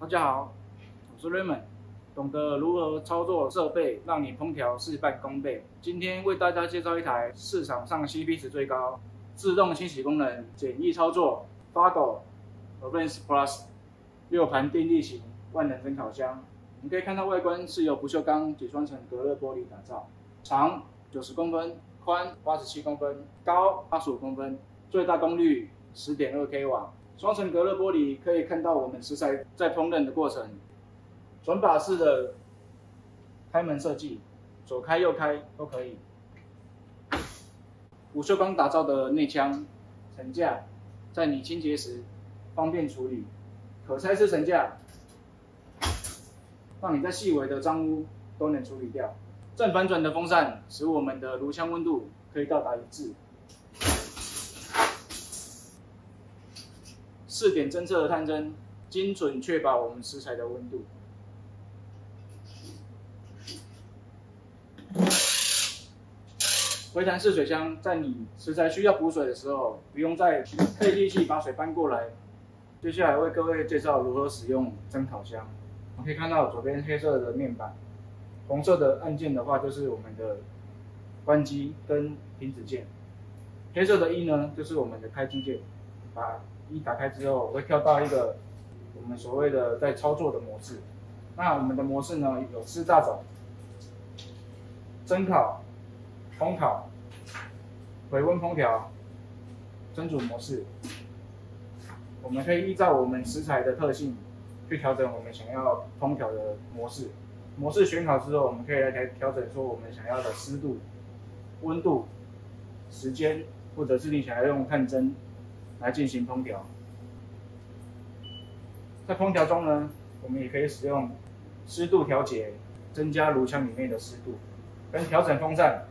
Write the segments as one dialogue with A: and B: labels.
A: 大家好，我是 Raymond，懂得如何操作设备，让你烹调事半功倍。今天为大家介绍一台市场上 CP 值最高、自动清洗功能、简易操作 Fargo Avance Plus 六盘电力型万能蒸烤箱。你可以看到外观是由不锈钢解双层隔热玻璃打造，长九十公分，宽八十七公分，高八十五公分，最大功率十点二 k 瓦。双层隔热玻璃可以看到我们食材在烹饪的过程，转把式的开门设计，左开右开都可以。不锈钢打造的内腔层架，在你清洁时方便处理，可拆式层架，让你在细微的脏污都能处理掉。正反转的风扇使我们的炉腔温度可以到达一致。四点侦测的探针，精准确保我们食材的温度。回弹式水箱，在你食材需要补水的时候，不用再配机器把水搬过来。接下来为各位介绍如何使用蒸烤箱。我们可以看到左边黑色的面板，红色的按键的话就是我们的关机跟停止键，黑色的一呢就是我们的开机键，把一打开之后，会跳到一个我们所谓的在操作的模式。那我们的模式呢，有四大种：蒸烤、烘烤、回温烹调、蒸煮模式。我们可以依照我们食材的特性，去调整我们想要烹调的模式。模式选好之后，我们可以来调调整说我们想要的湿度、温度、时间，或者是你想要用探针。来进行烹调，在烹调中呢，我们也可以使用湿度调节，增加炉腔里面的湿度，跟调整风扇，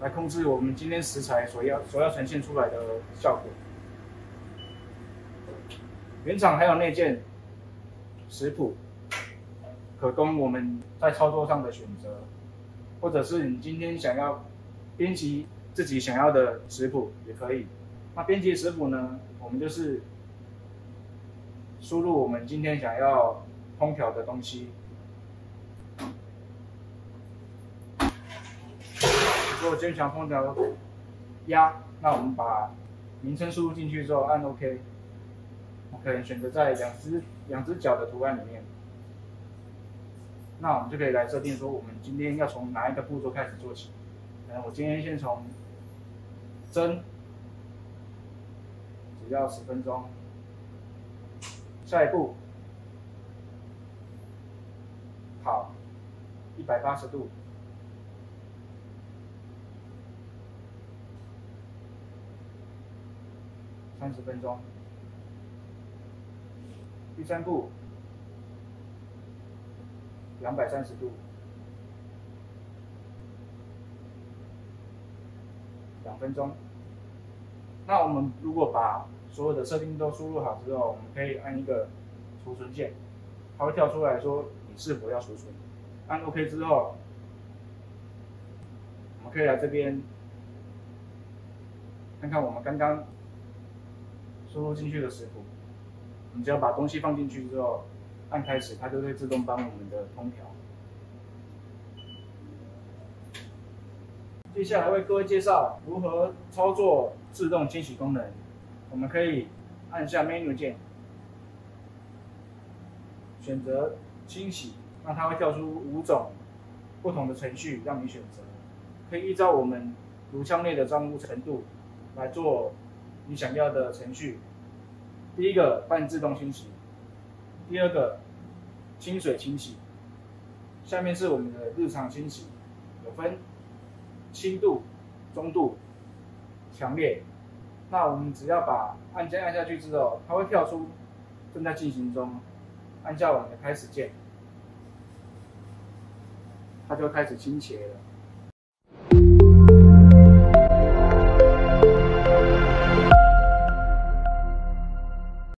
A: 来控制我们今天食材所要所要呈现出来的效果。原厂还有内件食谱，可供我们在操作上的选择，或者是你今天想要编辑。自己想要的食谱也可以。那编辑食谱呢？我们就是输入我们今天想要烹调的东西。如果今天想烹调鸭，那我们把名称输入进去之后按 OK。可能选择在两只两只脚的图案里面。那我们就可以来设定说，我们今天要从哪一个步骤开始做起？嗯，我今天先从。蒸只要十分钟。下一步，烤一百八十度，三十分钟。第三步，两百三十度。两分钟。那我们如果把所有的设定都输入好之后，我们可以按一个储存键，它会跳出来说你是否要储存。按 OK 之后，我们可以来这边看看我们刚刚输入进去的食谱。你只要把东西放进去之后，按开始，它就会自动帮我们的烹调。接下来为各位介绍如何操作自动清洗功能。我们可以按下 Menu 键，选择清洗，那它会跳出五种不同的程序让你选择，可以依照我们炉腔内的脏污程度来做你想要的程序。第一个半自动清洗，第二个清水清洗，下面是我们的日常清洗，有分。轻度、中度、强烈，那我们只要把按键按下去之后，它会跳出正在进行中，按下我们的开始键，它就开始倾斜了。